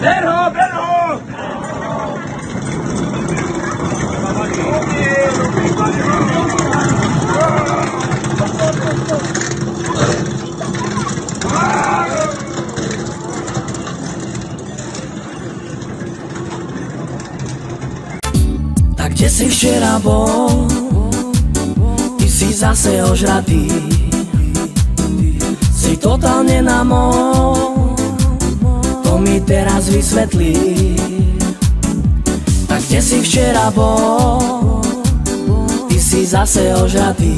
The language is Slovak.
Ber ho, ber ho! Tak kde si včera bol? Ty si zase ožratý totálne na To mi teraz vysvetlí Tak kde si včera bol? Ty si zase ožratý